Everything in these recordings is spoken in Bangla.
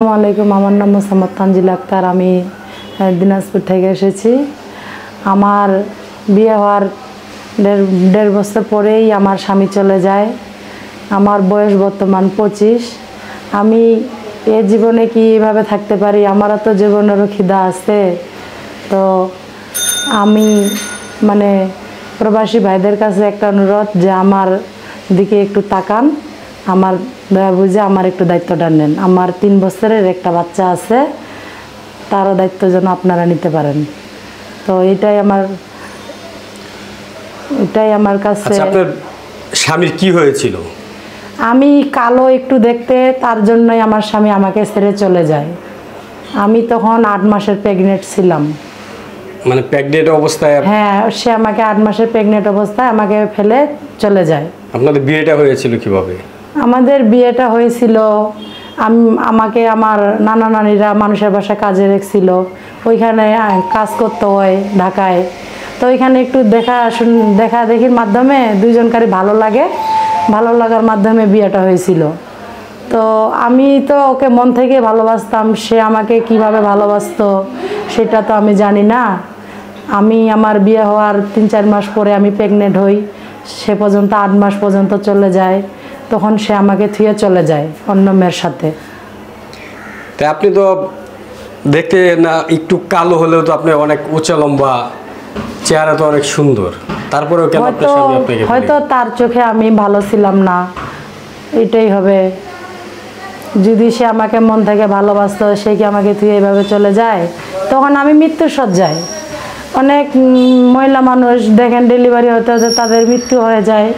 আসসালামু আলাইকুম। আমার নাম মোসাম্মদ তানজিল আক্তার। আমি দিনাজপুর থেকে এসেছি। আমার বিয়ে হওয়ার দেড় দেড় বছর পরেই আমার স্বামী চলে যায়। আমার বয়স বর্তমান পঁচিশ। আমি এ জীবনে কি এভাবে থাকতে পারি? আমারও তো জীবনেরও খিদা আছে। তো আমি মানে প্রবাসী ভাইদের কাছে একটা অনুরোধ যে আমার দিকে একটু তাকান। আমার দয়া বুঝে আমার একটু দায়িত্বটা নেন। আমার তিন বছরের একটা বাচ্চা আছে তারও দায়িত্ব যেন আপনারা নিতে পারেন। তো এটাই আমার এটাই আমার কাছে আচ্ছা স্বামীর কি হয়েছিল? আমি কালো একটু দেখতে তার জন্যই আমার স্বামী আমাকে ছেড়ে চলে যায়। আমি তখন আট মাসের প্রেগনেন্ট ছিলাম। মানে প্রেগনেন্ট অবস্থায় হ্যাঁ সে আমাকে আট মাসের প্রেগনেন্ট অবস্থায় আমাকে ফেলে চলে যায়। আপনাদের বিয়েটা হয়েছিল কীভাবে? আমাদের বিয়েটা হয়েছিল, আম- আমাকে আমার নানা নানিরা মানুষের বাসায় কাজে রেখেছিল। ওইখানে কাজ করতে হয় ঢাকায়। তো ওইখানে একটু দেখা শুন- দেখা দেখির মাধ্যমে দুইজনকারই ভালো লাগে। ভালো লাগার মাধ্যমে বিয়েটা হয়েছিল। তো আমি তো ওকে মন থেকে ভালোবাসতাম, সে আমাকে কীভাবে ভালোবাসতো সেটা তো আমি জানি না। আমি আমার বিয়ে হওয়ার তিন চার মাস পরে আমি প্রেগনেন্ট হই, সে পর্যন্ত আট মাস পর্যন্ত চলে যায়। তখন সে আমাকে থুয়ে চলে যায় অন্য মেয়ের সাথে। তাই আপনি তো দেখতে না একটু কালো হলেও তো আপনি অনেক উঁচা লম্বা চেহারা তো অনেক সুন্দর। তারপরেও কেন আপনার স্বামী আপনাকে হয়তো তার চোখে আমি ভালো ছিলাম না। এটাই হবে। যদি সে আমাকে মন থেকে ভালোবাসতো সে কি আমাকে তুই এইভাবে চলে যায়? তখন আমি মৃত্যুর সজ্জায় অনেক মহিলা মানুষ দেখেন ডেলিভারি হতে হতে তাদের মৃত্যু হয়ে যায়।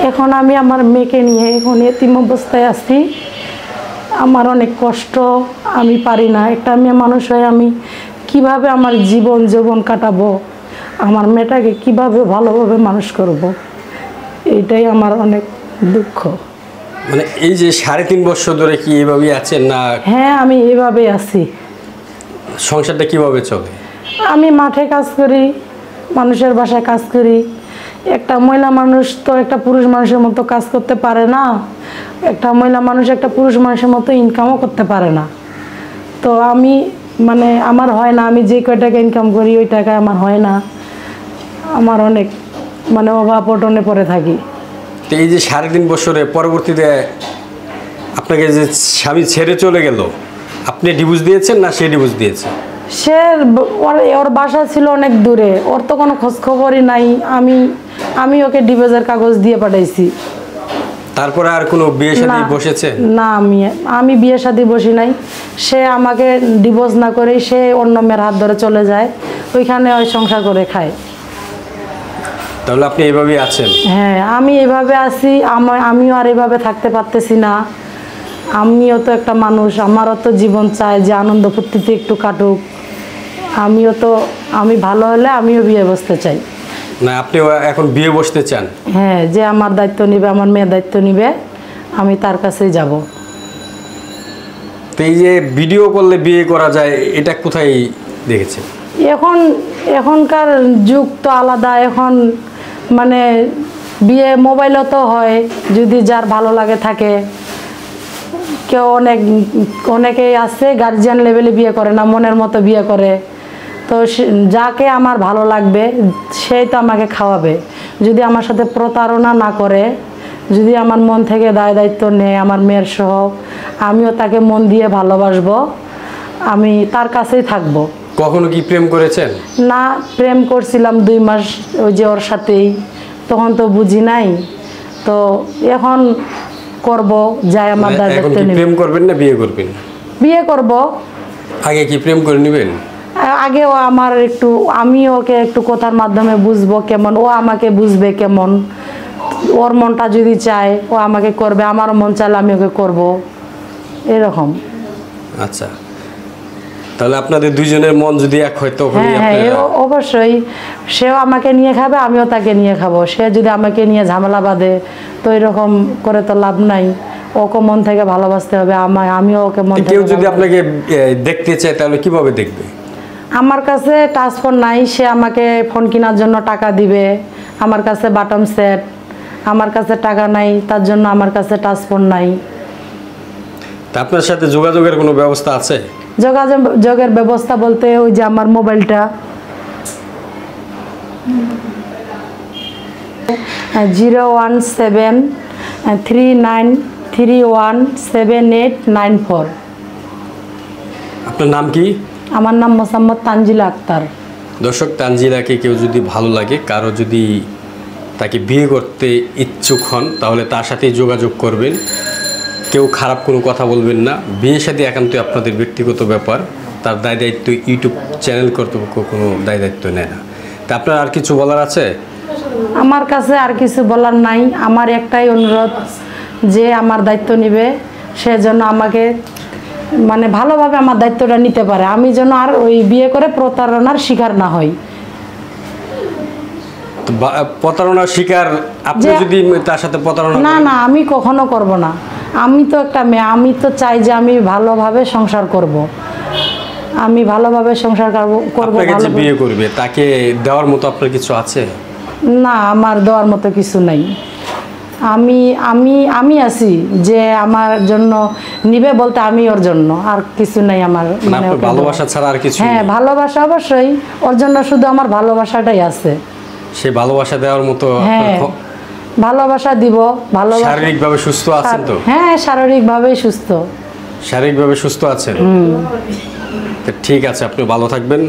এখন আমি আমার মেয়েকে নিয়ে এখন এতিম অবস্থায় আছি। আমার অনেক কষ্ট আমি পারি না। একটা মেয়ে মানুষ হয়ে আমি কীভাবে আমার জীবন যৌবন কাটাবো? আমার মেয়েটাকে কীভাবে ভালোভাবে মানুষ করব। এইটাই আমার অনেক দুঃখ। মানে এই যে সাড়ে তিন বছর ধরে কি এইভাবেই আছেন না? হ্যাঁ আমি এইভাবেই আছি। সংসারটা কীভাবে চলে? আমি মাঠে কাজ করি, মানুষের বাসায় কাজ করি। একটা মহিলা মানুষ তো একটা পুরুষ মানুষের মতো কাজ করতে পারে না। একটা মহিলা মানুষ একটা পুরুষ মানুষের মতো ইনকামও করতে পারে না। তো আমি মানে আমার হয় না, আমি যে কয় টাকা ইনকাম করি, ওই টাকা আমার হয় না। আমার অনেক মানে অভাব অটনে পড়ে থাকি। এই যে সাড়ে তিন বছরে পরবর্তীতে আপনাকে যে স্বামী ছেড়ে চলে গেল, আপনি ডিভোর্স দিয়েছেন না সে ডিভোর্স দিয়েছে? সে ওর ওর বাসা ছিল অনেক দূরে। ওর তো কোনো খোঁজখবরই নাই। আমি আমি ওকে ডিভোর্সের কাগজ দিয়ে পাঠাইছি। তারপরে আর কোনো বিয়ে শাদী বসেছে? না আমি আমি বিয়ে শাদী বসি নাই। সে আমাকে ডিভোর্স না করেই সে অন্য মেয়ের হাত ধরে চলে যায়। ওইখানে ওই সংসার করে খায়। তাহলে আপনি এইভাবেই আছেন? হ্যাঁ আমি এভাবে আছি। আমার আমিও আর এভাবে থাকতে পারতেছি না। আমিও তো একটা মানুষ আমারও তো জীবন চায় যে আনন্দ ফুর্তিতে একটু কাটুক। আমিও তো আমি ভালো হলে আমিও বিয়ে বসতে চাই। না আপনি এখন বিয়ে বসতে চান? হ্যাঁ যে আমার দায়িত্ব নিবে আমার মেয়ের দায়িত্ব নিবে আমি তার কাছেই যাব। তো এই যে ভিডিও করলে বিয়ে করা যায় এটা কোথায় দেখেছেন এখন এখনকার যুগ তো আলাদা এখন মানে বিয়ে মোবাইলও তো হয় যদি যার ভালো লাগে থাকে। কেউ অনেক অনেকেই আছে গার্জিয়ান লেভেলে বিয়ে করে না মনের মতো বিয়ে করে। তো সে- যাকে আমার ভালো লাগবে সেই তো আমাকে খাওয়াবে। যদি আমার সাথে প্রতারণা না করে যদি আমার মন থেকে দায় দায়িত্ব নেয় আমার মেয়ের সহ আমিও তাকে মন দিয়ে ভালোবাসবো আমি তার কাছেই থাকব। কখনো কি প্রেম করেছেন? না প্রেম করছিলাম দুই মাস ওই যে ওর সাথেই তখন তো বুঝি নাই। তো এখন করব যাই আমার এখন দায়িত্ব নেবে। প্রেম করবেন না বিয়ে করবেন? বিয়ে করব। আগে কি প্রেম করে নেবেন? আগেও আমার একটু আমি ওকে একটু কথার মাধ্যমে বুঝব কেমন ও আমাকে বুঝবে কেমন। ওর মনটা যদি চায় ও আমাকে করবে আমারও মন চাইলে আমি ওকে করব। এরকম। আচ্ছা। তাহলে আপনাদের দুইজনের মন যদি এক হয় তখনই হ্যাঁ হ্যাঁ অবশ্যই। সেও আমাকে নিয়ে খাবে আমিও তাকে নিয়ে খাব। সে যদি আমাকে নিয়ে ঝামেলা বাঁধে তো এরকম করে তো লাভ নাই। ওকে মন থেকে ভালোবাসতে হবে আমায় আমিও ওকে মন থেকে কেউ যদি আপনাকে দেখতে চায় তাহলে কীভাবে দেখবে? আমার কাছে টাচ ফোন নাই সে আমাকে ফোন কেনার জন্য টাকা দিবে। আমার কাছে বাটম সেট আমার কাছে টাকা নাই তার জন্য আমার কাছে টাচ ফোন নাই। তা আপনার সাথে যোগাযোগের কোনো ব্যবস্থা আছে? যোগাযোগ যোগের ব্যবস্থা বলতে ওই যে আমার মোবাইলটা। Zero one seven three nine three one seven eight nine four. আপনার নাম কি? আমার নাম মোসাম্মদ তানজিলা আক্তার। দর্শক তানজিলাকে কেউ যদি ভালো লাগে কারও যদি তাকে বিয়ে করতে ইচ্ছুক হন তাহলে তার সাথেই যোগাযোগ করবেন। কেউ খারাপ কোনো কথা বলবেন না। বিয়ের সাথে একান্তই আপনাদের ব্যক্তিগত ব্যাপার। তার দায় দায়িত্ব ইউটিউব চ্যানেল কর্তৃপক্ষ কোনো দায় দায়িত্ব নেয় না। তা আপনার আর কিছু বলার আছে? আমার কাছে আর কিছু বলার নাই। আমার একটাই অনুরোধ যে আমার দায়িত্ব নিবে সে যেন আমাকে মানে ভালোভাবে আমার দায়িত্বটা নিতে পারে। আমি যেন আর ওই বিয়ে করে প্রতারণার শিকার না হই। প্রতারণার শিকার আপনি যদি তার সাথে প্রতারণা না না আমি কখনো করব না। আমি তো একটা মেয়ে আমি তো চাই যে আমি ভালোভাবে সংসার করব। আমি ভালোভাবে সংসার করব যে বিয়ে করবে তাকে দেওয়ার মতো আপনার কিছু আছে? না আমার দেওয়ার মতো কিছু নাই। আমি আমি আমি আছি যে আমার জন্য নিবে বলতে আমি ওর জন্য আর কিছু নাই আমার। মানে মানে ভালোবাসা ছাড়া আর কিছু হ্যাঁ ভালোবাসা অবশ্যই ওর জন্য শুধু আমার ভালোবাসাটাই আছে। সে ভালোবাসা দেওয়ার মতো হ্যাঁ ভালোবাসা দিব ভালো শারীরিক ভাবে সুস্থ আছেন তো? হ্যাঁ শারীরিক ভাবে সুস্থ। শারীরিক ভাবে সুস্থ আছেন? তো ঠিক আছে আপনি ভালো থাকবেন।